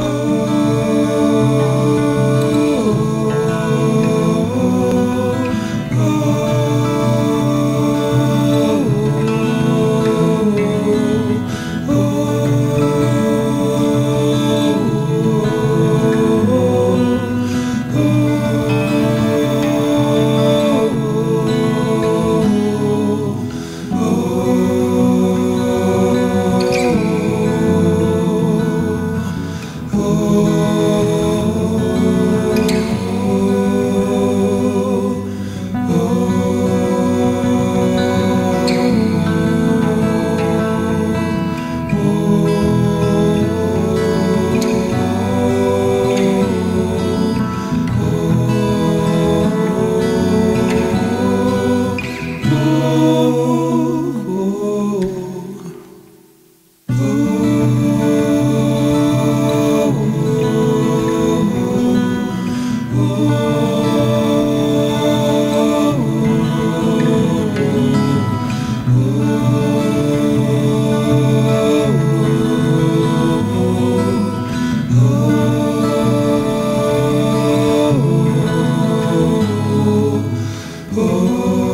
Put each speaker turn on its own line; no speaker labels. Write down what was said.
oh. Senhor.